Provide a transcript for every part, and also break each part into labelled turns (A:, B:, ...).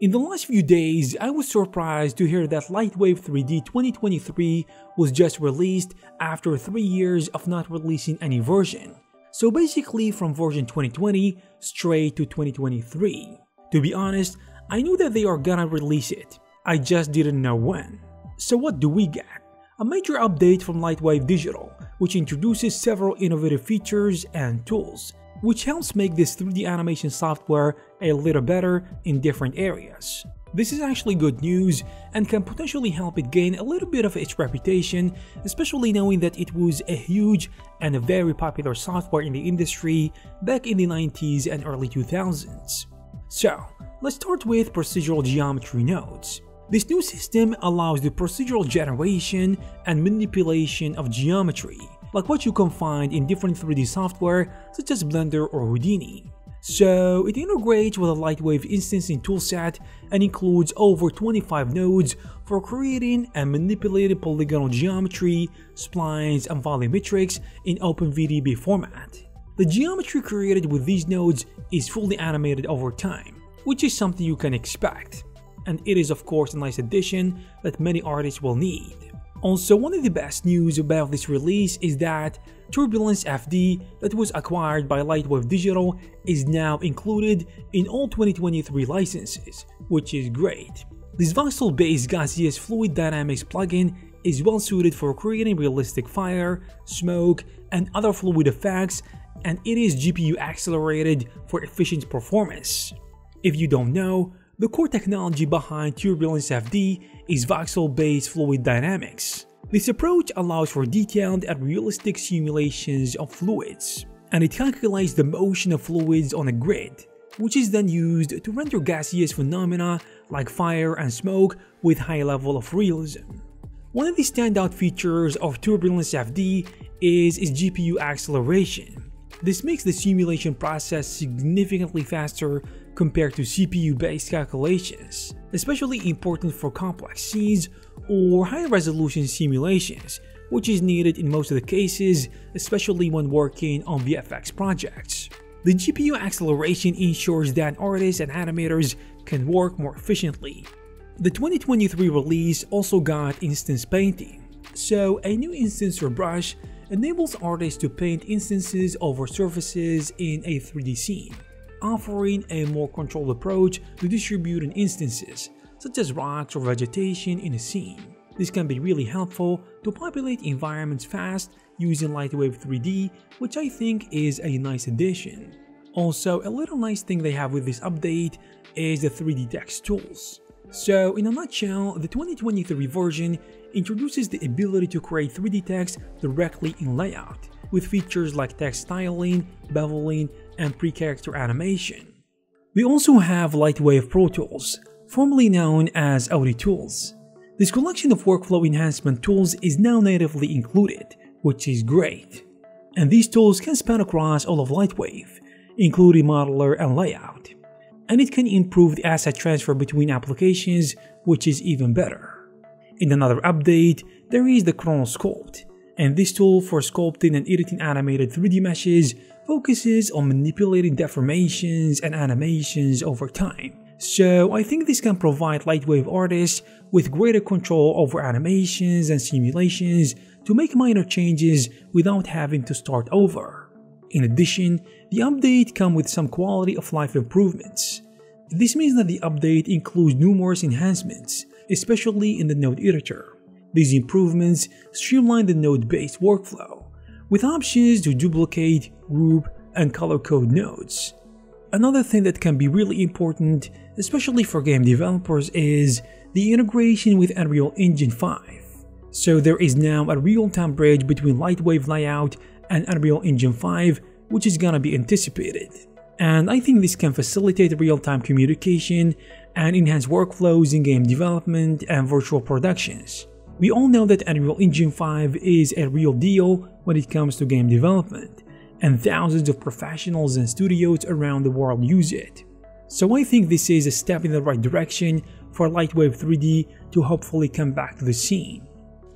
A: In the last few days, I was surprised to hear that Lightwave 3D 2023 was just released after 3 years of not releasing any version. So basically from version 2020 straight to 2023. To be honest, I knew that they are gonna release it, I just didn't know when. So what do we get? A major update from Lightwave Digital, which introduces several innovative features and tools, which helps make this 3D animation software a little better in different areas. This is actually good news and can potentially help it gain a little bit of its reputation, especially knowing that it was a huge and a very popular software in the industry back in the 90s and early 2000s. So, let's start with procedural geometry nodes. This new system allows the procedural generation and manipulation of geometry, like what you can find in different 3D software such as Blender or Houdini. So it integrates with a Lightwave instancing toolset and includes over 25 nodes for creating and manipulating polygonal geometry, splines, and volumetrics in OpenVDB format. The geometry created with these nodes is fully animated over time, which is something you can expect. And it is of course a nice addition that many artists will need. Also, one of the best news about this release is that Turbulence FD that was acquired by Lightwave Digital is now included in all 2023 licenses, which is great. This voxel-based gaseous fluid dynamics plugin is well suited for creating realistic fire, smoke, and other fluid effects, and it is GPU accelerated for efficient performance. If you don't know, the core technology behind Turbulence FD is voxel-based fluid dynamics. This approach allows for detailed and realistic simulations of fluids, and it calculates the motion of fluids on a grid, which is then used to render gaseous phenomena like fire and smoke with high level of realism. One of the standout features of Turbulence FD is its GPU acceleration. This makes the simulation process significantly faster compared to CPU-based calculations, especially important for complex scenes or high-resolution simulations, which is needed in most of the cases, especially when working on VFX projects. The GPU acceleration ensures that artists and animators can work more efficiently. The 2023 release also got instance painting, so a new instance or brush enables artists to paint instances over surfaces in a 3D scene offering a more controlled approach to distributing instances, such as rocks or vegetation in a scene. This can be really helpful to populate environments fast using Lightwave 3D, which I think is a nice addition. Also, a little nice thing they have with this update is the 3D text tools. So, in a nutshell, the 2023 version introduces the ability to create 3D text directly in layout, with features like text styling, beveling, and pre-character animation. We also have Lightwave Pro Tools, formerly known as OD Tools. This collection of workflow enhancement tools is now natively included, which is great. And these tools can span across all of Lightwave, including modeler and layout. And it can improve the asset transfer between applications, which is even better. In another update, there is the Chronosculpt, and this tool for sculpting and editing animated 3D meshes focuses on manipulating deformations and animations over time. So I think this can provide Lightwave artists with greater control over animations and simulations to make minor changes without having to start over. In addition, the update comes with some quality of life improvements. This means that the update includes numerous enhancements, especially in the node editor. These improvements streamline the node-based workflow, with options to duplicate, group, and color code nodes. Another thing that can be really important, especially for game developers, is the integration with Unreal Engine 5. So there is now a real-time bridge between Lightwave Layout and Unreal Engine 5, which is gonna be anticipated. And I think this can facilitate real-time communication and enhance workflows in game development and virtual productions. We all know that Unreal Engine 5 is a real deal when it comes to game development, and thousands of professionals and studios around the world use it. So I think this is a step in the right direction for Lightwave 3D to hopefully come back to the scene.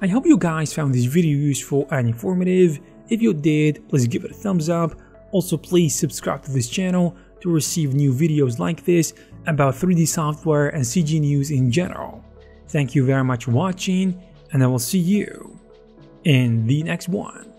A: I hope you guys found this video useful and informative. If you did, please give it a thumbs up. Also please subscribe to this channel to receive new videos like this about 3D software and CG news in general. Thank you very much for watching and I will see you in the next one.